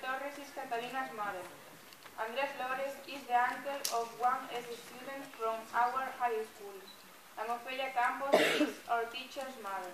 Torres is Catalina's mother. Andres Flores is the uncle of one student from our high school. And Ofelia Campos is our teacher's mother.